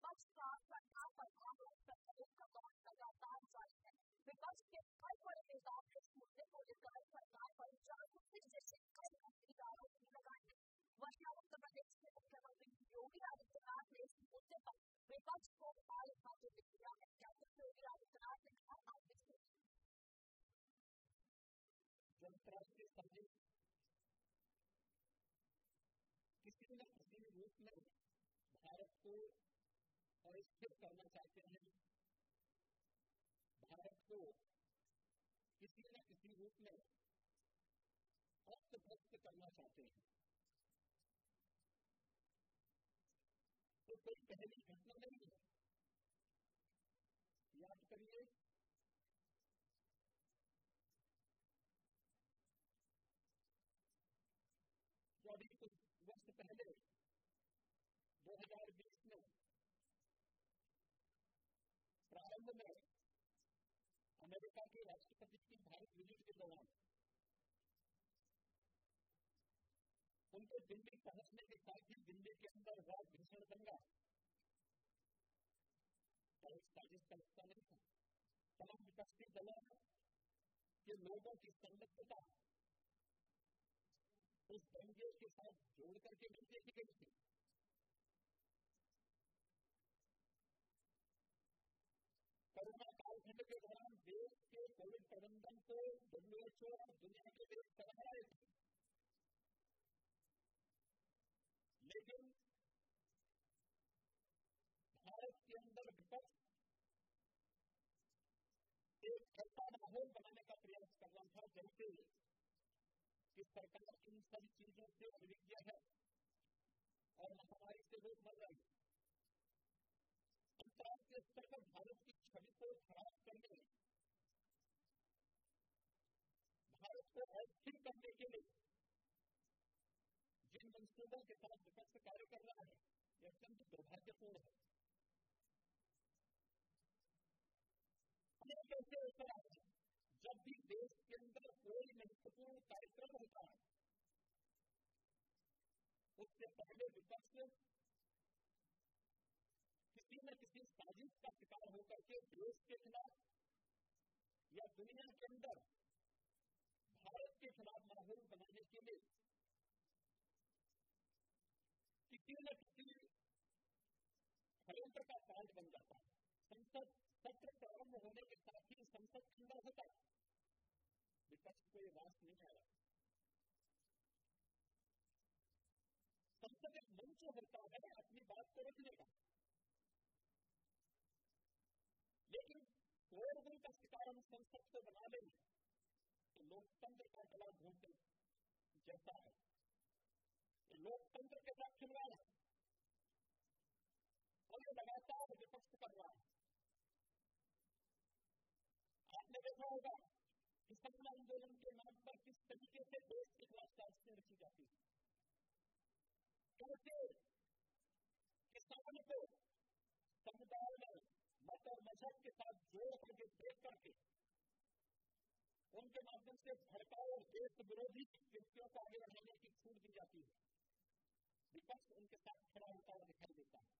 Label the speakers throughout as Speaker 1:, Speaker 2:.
Speaker 1: विपक्ष सरकार पर कांग्रेस संगठन का दौर लगातार जारी है विपक्ष के हर बड़े नेताओं ने इस मुद्दे को लेकर सरकार पर चारकुफी जैसे कई गंभीर आरोप लगाए हैं वहीं उत्तर प्रदेश के मुख्यमंत्री योगी आदित्यनाथ ने इस मुद्दे पर विपक्ष को पाले हाथों में लिया है कैप्टन योगी आदित्यनाथ ने कहा
Speaker 2: आगे जनता के अस्थिर करना चाहते हैं भारत को किसी न किसी रूप में अस्तभ्रस्त करना चाहते हैं तो कोई पहली घटना नहीं है याद करिए कुछ वर्ष पहले 2020 में अमेरिका के राष्ट्रपति की भारत विज़िट के दौरान उनके दिल्ली पहुँचने के साथ ही दिल्ली के अंदर हुआ भीषण दंगा और साजिश का हिस्सा नहीं था तमाम विपक्षी दलों के लोगों की संलिप्तता उस दंगे के साथ जोड़ करके नहीं देखी गई थी कोरोना कालखंड के दौरान देश के कोविड प्रबंधन को डब्ल्यूएचओ दुनिया के देश सलाह रहे लेकिन भारत के अंदर विपक्ष एक ऐसा माहौल बनाने का प्रयास कर रहा था जैसे कि सरकार इन सभी चीज़ों से अभिज्ञ है। और महामारी से लोग मर रहे हैं। अंतर्राष्ट्रीय स्तर पर भारत की छवि को खराब करने भारत को अस्थिर करने के लिए। जिन मंसूबों के साथ विपक्ष कार्य कर रहा है, यह अत्यंत दुर्भाग्यपूर्ण है। हमें कैसे होता है जब भी देश के अंदर कोई महत्वपूर्ण कार्यक्रम होता है, उससे पहले विपक्ष किसी न किसी साजिश का शिकार होकर के देश के खिलाफ या दुनिया के अंदर के खिलाफ माहौल बनाने के लिए किसी न किसी षडयंत्र का पार्ट बन जाता है संसद सत्र प्रारंभ होने के साथ ही संसद खंडा होता है विपक्ष को यह रास नहीं आया संसद एक मंच होता है अपनी बात को रखने का लेकिन शोरगुल का शिकार हम संसद को बना लेंगे तो लोकतंत्र का गला घूमते जैसा है। लोकतंत्र के साथ खिलवाड़ है। और ये लगातार विपक्ष कर रहा है। आपने देखा होगा किसान आंदोलन के नाम पर किस तरीके से देश के खिलाफ साजिशें रखी जाती है। कैसे? किसानों को, समुदाय में मत और मज़हब के साथ जोड़ करके देख करके उनके माध्यम से भड़काओ और देश विरोधी व्यक्तियों को आगे बढ़ाने की छूट दी जाती है। विपक्ष उनके साथ खड़ा होता हुआ दिखाई देता है।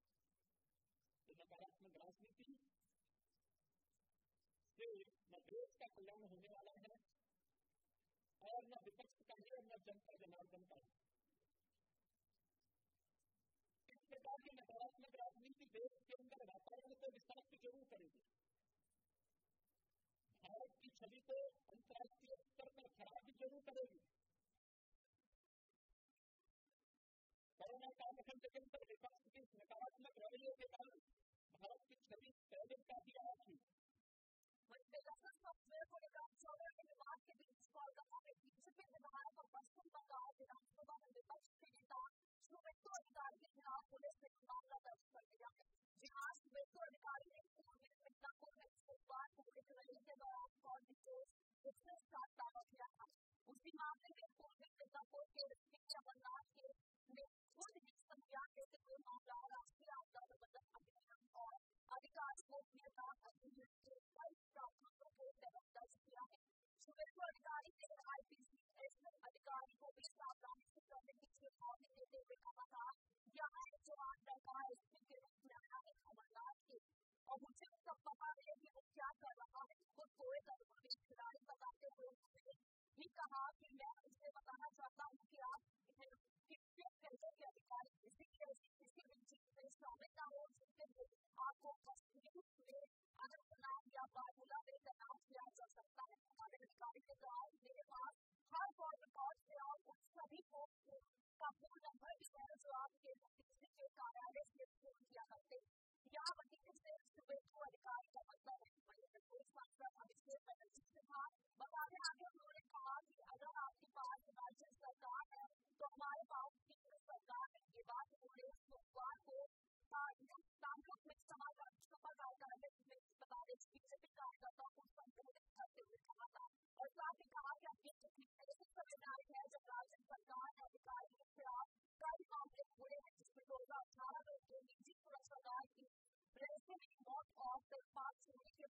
Speaker 2: तो नकारात्मक राजनीति से न देश का कल्याण होने वाला है और न विपक्ष का ही और न जनता जनार्दन का है। ज़रूर करेगी कोरोना कालखंड के अंदर विपक्ष के नकारात्मक रवैये के कारण भारत की छवि पहले काफ़ी आ थी
Speaker 1: सॉफ्टवेयर को लेकर चौदह के विवाद के बीच कोलकाता में बीजेपी विधायक और पश्चिम बंगाल विधानसभा में विपक्ष के नेता सुवेंदु अधिकारी के खिलाफ पुलिस ने मामला दर्ज कर लिया है जी हाँ सुवेंदु अधिकारी ने पूर्व मिर्जापुर में सोमवार को एक रैली के दौरान कॉल विकोस उसने साथ दावा किया था उसी मामले में पूर्व मिर्जापुर के एसपी अमरनाथ के ने खुद ही संज्ञान लेते हुए मामला राष्ट्रीय आपदा प्रबंधन अधिनियम और अधिकार गोपनीयता अधिनियम के कई प्रावधानों के तहत दर्ज किया है सुवेंदु अधिकारी ने आईपीसी एस अधिकारी को भी सावधानी से करने की चेतावनी देते हुए कहा था यहाँ एक जवान लड़का एसपी के रूप में है अमरनाथ के और मुझे सब पता है कि मुख्य क्या कर रहा है खुद को एक अनुभवी खिलाड़ी बताते हुए भी कहा कि मैं उसे बताना चाहता हूँ कि आप शामिल हो लिए आपको तस्वीर में अनंतनाग या बारमूला किया जा सकता है और है कार्यालय से फ़ोन किया करते यहाँ भतीजे से सुबह को अधिकारी का मतलब है कोई सांसद अभिषेक बनर्जी से था बताने आगे उन्होंने कहा कि अगर आपके पास राज्य सरकार है तो हमारे पास केंद्र सरकार है ये बात उन्होंने सोमवार को तामलुक में समाचार समाचार कार्यालय में बता दें बीजेपी कार्यकर्ताओं को संबोधित करते हुए कहा था और साथ ही कहा कि अब ये तकनीक ऐसे संवैधानिक है जब राज्य सरकार ने अधिकारियों के खिलाफ कई मामले हुए हैं जिसमें दो हज़ार अठारह में दो निजी सुरक्षागार की रहस्य में मौत और तेजपात चोरी के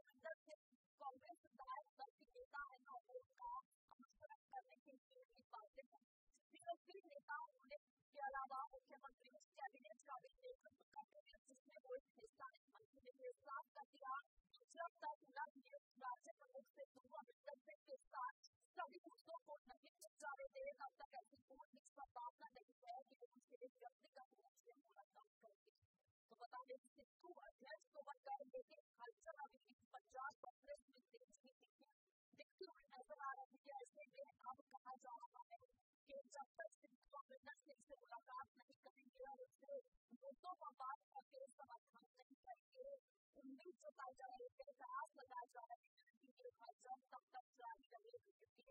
Speaker 1: राज्य प्रमुख से दूर अमरिंदर के साथ सभी मुद्दों को नहीं चारों देर अब तक ऐसी कोई भी संभावना नहीं है कि वो उनसे व्यक्तिगत रूप से मुलाकात करेंगे तो बता दें कि सिद्धू अध्यक्ष तो बन गए लेकिन हलचल अभी भी पंजाब कांग्रेस में तेज ही दिखती दिखती हुई नज़र आ रही है ऐसे में अब कहा जा रहा है कि जब तक सिद्धू अमरिंदर सिंह से मुलाकात नहीं करेंगे और उससे मुद्दों पर बात करके समाधान नहीं करेंगे उम्मीद जताई जा रही है प्रयास लगाए जा रहे हैं कि ये हलचल तब तक जारी रहेगी क्योंकि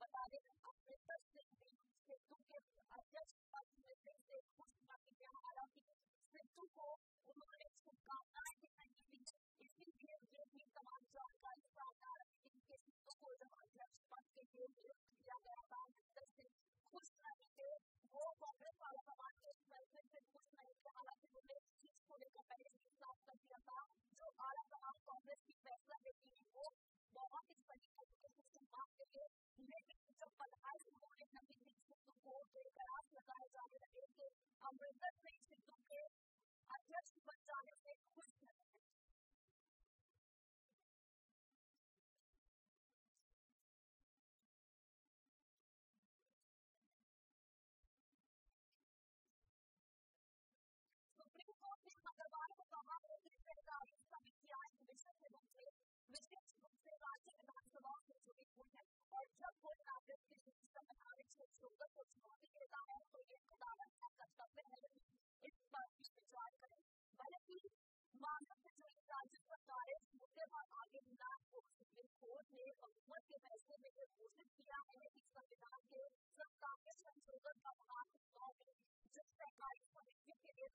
Speaker 1: बता दें अमरिंदर सिंह भी सिद्धू के अध्यक्ष पद मिलने से खुश नहीं है हालाँकि सिद्धू को उन्होंने शुभकामनाएँ दी नहीं दी इसीलिए ये भी तमाम जानकारी सामने आ रही थी कि सिद्धू को जब अध्यक्ष पद के लिए नियुक्त किया गया था थे वो कांग्रेस वाला समाज के फैसले से खुश नहीं थे हालाँकि उन्होंने चीज़ को लेकर पहले ही साफ़ कर दिया था जो आला कमान कांग्रेस की फैसला लेती है वो बहुत ही सही तरीके से सम्मान देंगे लेकिन जब बधाई उन्होंने नहीं दी सिद्धू को प्रयास लगाए जाने लगे कि अमरिंदर सिंह सिद्धू के अध्यक्ष बन जाने से खुश विशेष रूप से राज्य विधानसभाओं से जुड़ी हुई है और जब कोई नागरिक किसी संवैधानिक संशोधन को चुनौती देता है तो ये अदालत का कर्तव्य है इस पर भी विचार करें भले ही मामले से जुड़ी राज्य सरकारें मुद्दे पर आगे न हो सुप्रीम कोर्ट ने बहुमत के फैसले में यह घोषित किया है कि संविधान के सत्तावीस संशोधन का भाग नौ में जो सहकारी समितियों के लिए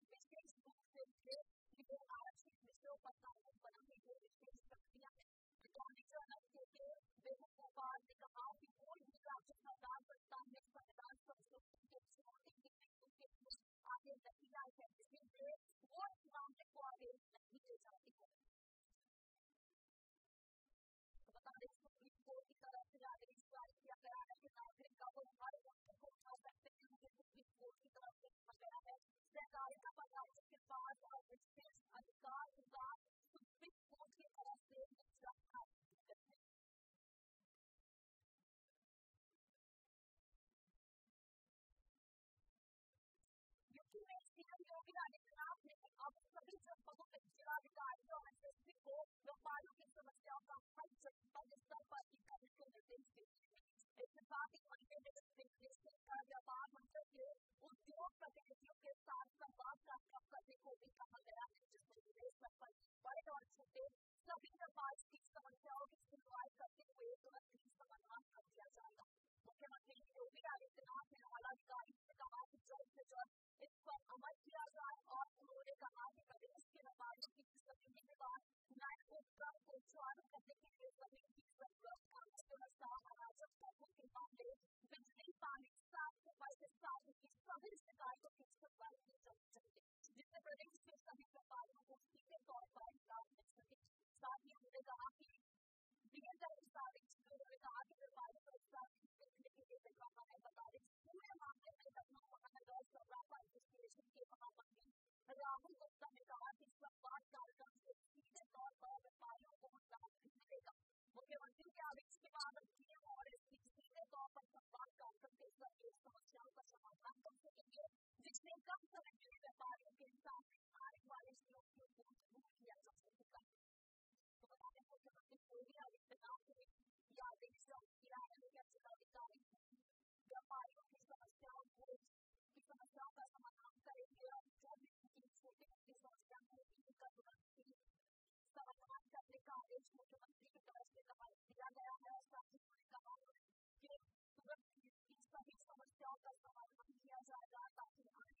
Speaker 1: से उनके आरक्षित विषयों पर कानून बनाने की विशेष शक्तियाँ हैं अटॉर्नी जनरल के के वेणुगोपाल ने कहा कि कोई भी राज्य सरकार सत्ता में संविधान संशोधन के चुनौती देने के लिए आगे नहीं आई है इसीलिए वो इस मामले को आगे नहीं ले जाती है बता दें सुप्रीम कोर्ट की तरफ़ से आदेश जारी किया गया है कि नागरिक का वो हर मुद्दे को उठा सकते हैं मुझे सुप्रीम कोर्ट की तरफ़ से कहा गया है सहकारिता पर राज्य के पास और विशेष अधिकार होगा योगी आदित्यनाथ ने अब सभी जनपदों में जिलाधिकारियों और को की समस्याओं का हल जनपद स्तर पर ही करने के इसके साथ ही मंत्री व्यापार मंडल के उद्योग प्रतिनिधियों के साथ संवाद कार्यक्रम भी कहा गया है जिसमें बड़े और छोटे सभी व्यापार की समस्याओं की सुनवाई करते हुए समाधान कर दिया जाएगा मुख्यमंत्री योगी आदित्यनाथ ने जिलाधिकारी से कहा कि जल्द से जल्द इस पर अमल किया जाए और उन्होंने कहा कि प्रदेश के व्यापारियों की ज़मीन के जिससे प्रदेश के सभी व्यापारियों को सीधे तौर पर लाभ मिल सके साथ ही उन्होंने कहा कि दिए गए इस आदेश में उन्होंने कहा कि व्यापारियों को इस देखने के लिए कहा है बता दें पूरे मामले में लखनऊ महानगर सभा एसोसिएशन के महामंत्री राहुल गुप्ता ने कहा कि संवाद कार्यक्रम से सीधे तौर पर व्यापारियों को लाभ भी मिलेगा मुख्यमंत्री के आदेश के बाद डीएम और एसपी सीधे तौर पर संवाद कार्यक्रम के ज़रिए समस्याओं का समाधान कर सकेंगे जिससे कम समय व्यापारियों के सामने आने वाली चुनौतियों को दूर किया जा सकेगा तो बता दें मुख्यमंत्री योगी आदित्यनाथ ने यह आदेश जारी किया है लेकिन जिलाधिकारी व्यापारियों की समस्याओं को की समस्याओं का समाधान करेंगे और जो भी उनकी छोटी मोटी समस्या होगी उनका तुरंत ही समाधान करने का आदेश मुख्यमंत्री की तरफ़ से कहा दिया गया है और साथ ही उन्होंने कहा कि तुरंत इन सभी समस्याओं का समाधान किया जाएगा ताकि आने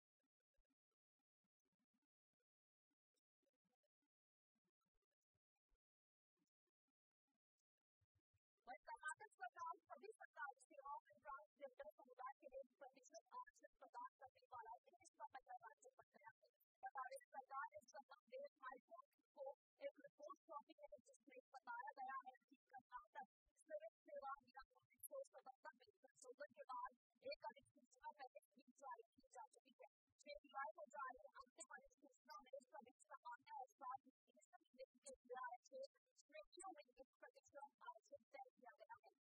Speaker 1: में समुदाय के लिए प्रतिशत आरक्षण प्रदान करने वाला देश का पहला राज्य बन गया है प्रदेश सरकार ने इस संबंध हाईकोर्ट को एक रिपोर्ट सौंपी है जिसमें बताया गया है कि कर्नाटक सिविल सेवा नियम उन्नीस सौ सतहत्तर में संशोधन के बाद एक अधिसूचना पहले ही जारी की जा चुकी है छह जुलाई को जारी अंतिम अधिसूचना में सभी सामान्य और सभी के किराए के श्रेणियों में एक प्रतिशत आरक्षण तय किया गया है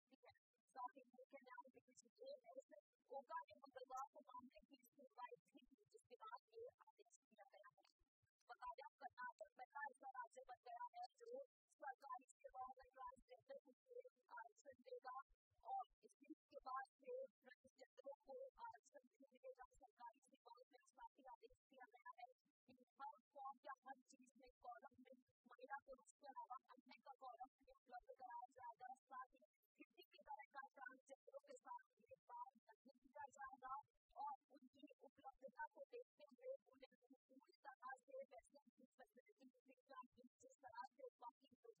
Speaker 1: starting to turn out because you did medicine, or going with the love of one that gives you life, he just give us He and this is your family. But I don't I don't but I don't I do what they are there to. So God is your all that God is there to do. I should be God. Oh, or if you इसके बाद से ट्रांसजेंडरों को आरक्षण भी मिलेगा सरकारी सेवाओं में साथ आदेश दिया गया है कि हर फॉर्म या हर चीज़ में कॉलम में महिला पुरुष के अलावा अन्य का कॉलम भी उपलब्ध कराया जाएगा साथ ही किसी भी तरह का ट्रांसजेंडरों के साथ भेदभाव नहीं किया जाएगा और उनकी उपलब्धता को देखते हुए उन्हें पूरी तरह से वैसे की फैसिलिटी जिस तरह से बाकी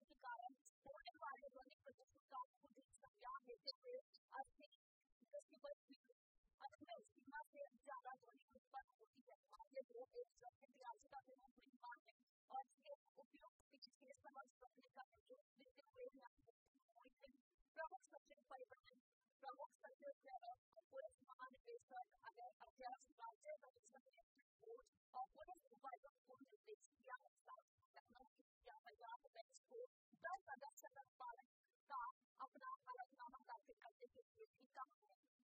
Speaker 1: ज़्यादा उत्पन्न होती है मामले को एक जनहित याचिका के रूप में मानने और इसके उपयुक्त के समझ रखने का निर्देश देते हुए प्रमुख सचिव परिवहन प्रमुख सचिव पुलिस महानिदेशक अगर अध्यक्ष राज्य कमिश्नर बोर्ड और पुलिस उपायुक्त को निर्देश दिया है साथ लखनऊ की यातायात बेंच को दस अगस्त तक पालन का अपना हलफनामा दाखिल करने के लिए भी कहा है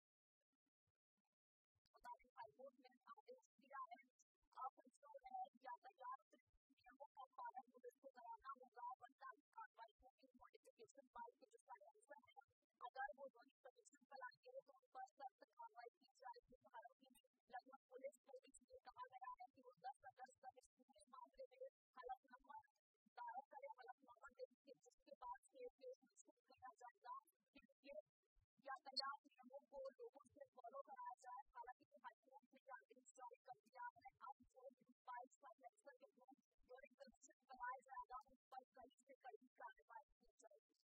Speaker 1: होगा वरना कार्रवाई होगी नोटिफिकेशन फ़ाइल के जो साइलेंसर है अगर वो ध्वनि प्रदूषण फैलाएँगे तो उन पर सख्त कार्रवाई की जाएगी हालाँकि लखनऊ पुलिस को इसलिए कहा गया है कि वो दस अगस्त तक इस पूरे मामले में हलफनामा दायर करे हलफनामा देंगे जिसके बाद से केस निश्चित किया जाएगा कि ये यातायात नियमों को लोगों से फॉलो कराया जाए हालाँकि हाईकोर्ट ने आदेश जारी कर दिया है अब जो बाइक साइलेंसर के थ्रू ड्यूरिंग कंडीशन बनाया जाएगा उन पर कहीं से कहीं कार्रवाई की जाएगी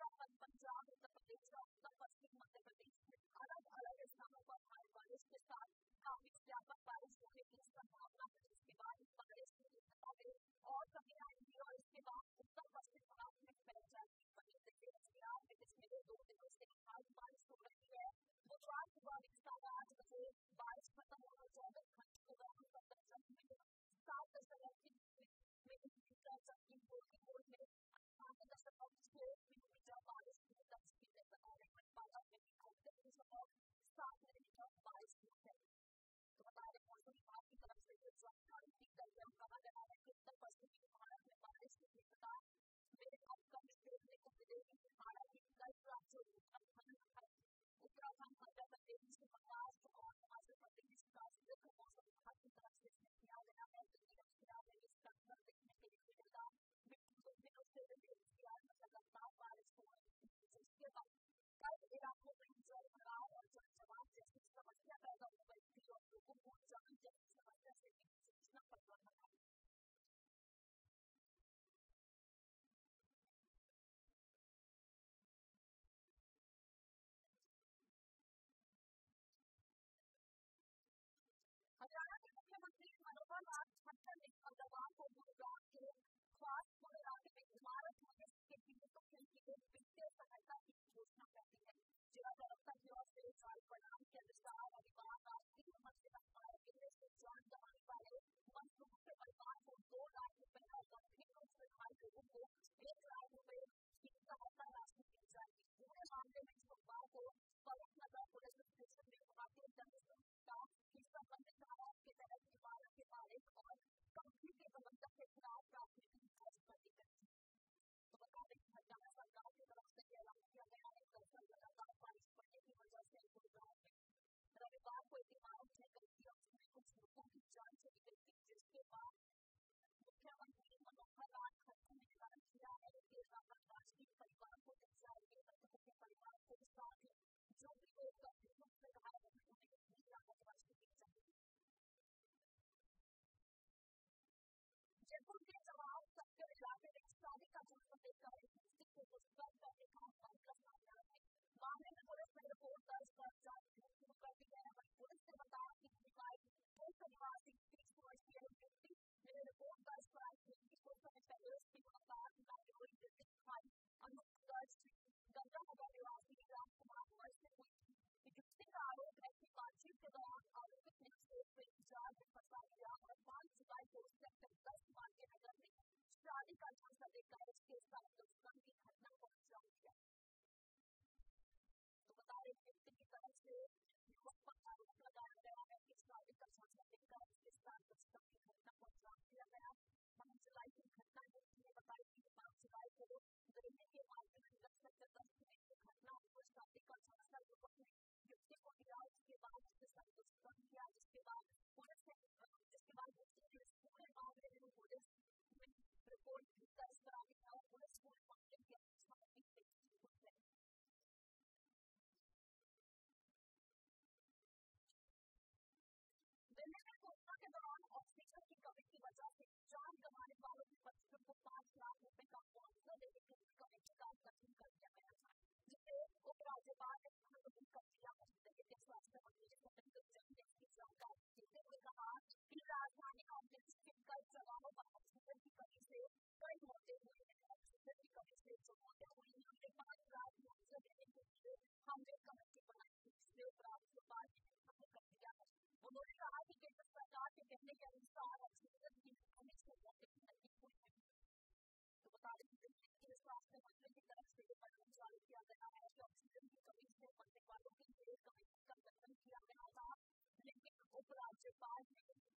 Speaker 1: उत्तराखंड पंजाब उत्तर प्रदेश और उत्तर पश्चिम मध्य प्रदेश अलग अलग स्थानों पर भारी बारिश के साथ काफ़ी व्यापक बारिश होने की संभावना है इसके बाद बारिश की तीव्रता और कमी आएगी और इसके बाद उत्तर पश्चिम भाग में फैल जाएगी वहीं दो दिनों से भारी बारिश हो रही है बुधवार सुबह साढ़े आठ बजे बारिश खत्म होने चौबीस घंटे के दौरान सत्तर सात दशमलव तीन मिलीमीटर जबकि गोरखपुर में confidence that Holy Spirit will be done by us because that's been the calling with my life. And the things of God start to be done by us. So, I have one of the five people I'm saying, it's like, I think that they're going to Uttarakhand Madhya Pradesh Maharashtra और हिमाचल प्रदेश का ज़िक्र मौसम विभाग की तरफ़ से इसमें किया गया है दिल्ली एनसीआर में इस स्तर देखने के लिए मिलेगा पिछले दो दिनों से दिल्ली एनसीआर में लगातार बारिश हो रही है जिसके बाद कई इलाकों में जल भराव और जल जमाव जैसी समस्या पैदा हो गई थी और लोगों को जान जैसी समस्या से भी सूचना पर करना पड़ी ख्वासपुर इलाके में इमारत होने के पीड़ितों के लिए वित्तीय सहायता की घोषणा कर दी है जिला कलेक्टर की ओर से जारी परिणाम के अनुसार रविवार रात तीन बजे तक मारे गिरने से जान गंवाने वाले मजदूर के परिवार को दो लाख रुपए और गंभीर रूप से घायल लोगों को एक लाख रुपए की सहायता राशि दी जाएगी पूरे मामले में सोमवार को फरूख नगर पुलिस स्टेशन में भारतीय दंड संहिता की संबंधित धाराओं के तहत इमारत के मालिक और कंपनी के प्रबंधक के खिलाफ प्राथमिकी दर्ज कर दी गई तो बता दें कि हरियाणा सरकार की तरफ़ से ऐलान किया गया है दरअसल लगातार बारिश पड़ने की वजह से गुरुग्राम में रविवार को एक इमारत गिर गई और उसमें कुछ लोगों की जान चली गई थी जिसके बाद मुख्यमंत्री मनोहर लाल खट्टर ने ऐलान किया है कि राहत राशि परिवार को दी जाएगी मृतकों के परिवार को साथ ही जो भी लोग गंभीर रूप से घायल जन्म देकर एक व्यक्ति को दुष्कर्म करने का सामने है मामले में पुलिस ने रिपोर्ट दर्ज कर जाँच शुरू कर दी है वहीं पुलिस ने बताया कि शिकायत पुलिस निवासी तीस वर्षीय व्यक्ति ने रिपोर्ट दर्ज कराई थी कि समय पहले उसकी मुलाकात नागौरी डिस्ट्रिक्ट थाई अनूप दर्ज गंगा नगर निवासी रामकुमार वर्ष से हुई थी युक्ति का आरोप है कि बातचीत के दौरान आरोपित ने उसे प्रेम जाल में फंसा लिया और पाँच जुलाई को सेक्टर दस मार्के नगर में शादी का झांसा देकर उसके साथ दुष्कर्म की घटना को अंजाम दिया तो बता रहे व्यक्ति की तरफ़ से युवक पर आरोप लगाया गया है कि शादी का झांसा देकर उसके साथ दुष्कर्म की घटना को अंजाम दिया गया पाँच जुलाई की घटना युवती ने बताई कि पाँच जुलाई को दिल्ली के मार्केट नगर सेक्टर दस में एक घटना हुई शादी का झांसा युवक ने युवती को दिया उसके बाद उसके साथ दुष्कर्म किया जिसके बाद पुलिस ने जिसके बाद युवती ने पूरे मामले में police report to discuss Bobby Alvarez one on the guest topic that he was in. निर्णय में घोषणा के दौरान ऑक्सीजन की कमी की वजह से जान गंवाने वालों के परिजनों को पाँच लाख रुपए का मुआवजा देने के लिए कमेटी का गठन कर दिया गया था जिसे उपराज्यपाल ने अनुमोदन कर दिया और ज़िले के स्वास्थ्य मंत्री से कई मौतें हुई हैं ऑक्सीजन से जो मौतें हुई पाँच लाख मुआवजा देने के हमने कमेटी बनाई थी जिसे राज्यपाल ने खत्म कर दिया है उन्होंने कहा कि केंद्र सरकार के कहने के अनुसार ऑक्सीजन की कमी से नहीं हुई हैं तो बता दें कि स्वास्थ्य मंत्री की तरफ़ से कदम चालू किया गया है कि ऑक्सीजन की कमी से मरने वालों के लिए कमेटी का गठन किया गया था लेकिन उपराज्यपाल ने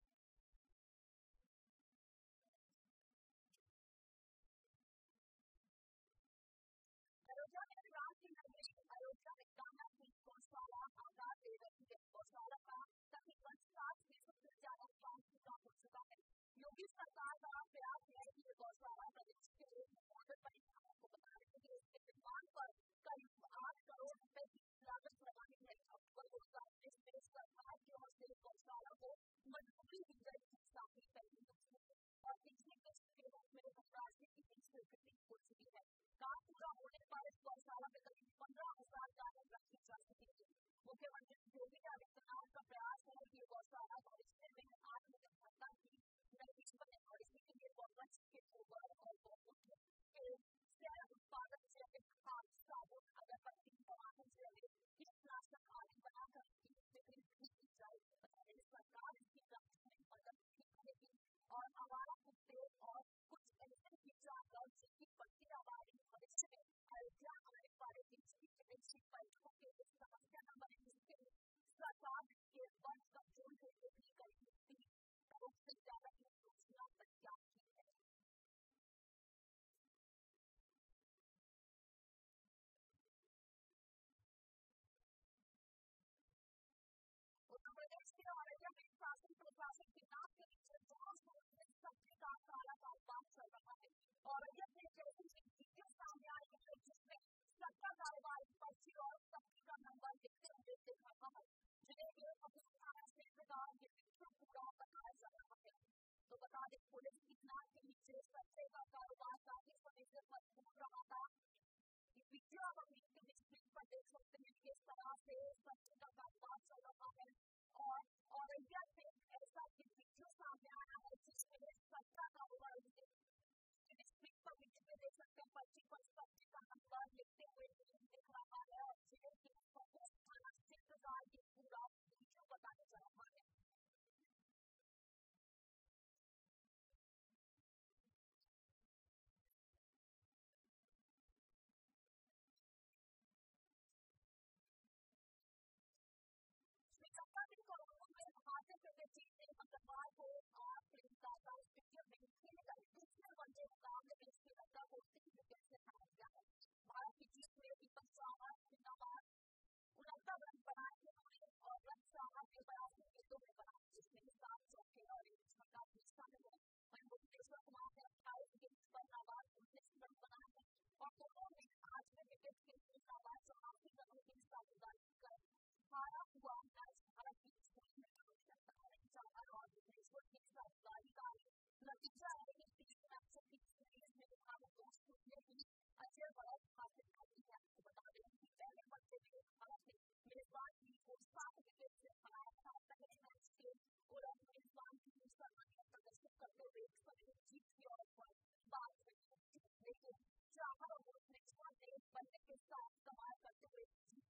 Speaker 1: योगी सरकार का प्रयास है कि गौशाला प्रदेश के मॉडल बने आपको बता रहे इसके निर्माण पर करीब आठ करोड़ रुपए की लगानी है अक्टूबर की गौशाला को मंजूरी दी ही के की पूरा होने पर इस गौशाला में करीब पंद्रह के वन कंट्रोल के लिए भी करीब तीन करोड़ से ज़्यादा की योजना तैयार की है काला रहा है औरैया में जैसे ही सामने आई है जिसमें सट्टा कारोबार पर्ची और सब्ज़ी का नंबर लिखते हुए दिख रहा है जिन्हें ये अभी थाना क्षेत्र का ये वीडियो पूरा बताया जा रहा है तो बता दें पुलिस की नाम के नीचे सट्टे का कारोबार काफ़ी समय से मज़बूत रहा था ये वीडियो अब हम स्क्रीन पर देख सकते हैं किस तरह से सब्ज़ी का कारोबार चल रहा है और औरैया से ऐसा कि वीडियो सामने आया है जिसमें सट्टा कारोबार स्क्रीन पर वीडियो में देख सकते हैं पर्ची पर सब्ज़ी का नंबर लिखते हुए दिख रहा है और ज़िले के फकोस थाना क्षेत्र का ये पूरा वीडियो बताया जा रहा है से हरा दिया है भारत की टीम में दीपक चाहर जिंदाबाद उनहत्तर रन बनाए उन्होंने और रन चाहर ने बयासी विकेटों में बनाए जिसमें सात चौके और एक छक्का भी शामिल है वहीं भुवनेश्वर कुमार ने अट्ठाईस विकेट पर नाबाद उन्नीस रन बनाए हैं और दोनों ने आठवें विकेट के लिए नाबाद चौरासी रनों की साझेदारी कर हारा हुआ मैच भारत की स्थिति में बना रही चाहर और भुवनेश्वर की साझेदारी का वनडे में भारत ने मेजबान टीम को सात विकेट से हराया था पहले मैच के दौरान मेजबान टीम सर्वाधिक प्रदर्शन करते हुए एक सौ एक जीत की और पर बात रही लेकिन चाहर और भुवनेश्वर ने बल्ले के साथ कमाल करते हुए जीत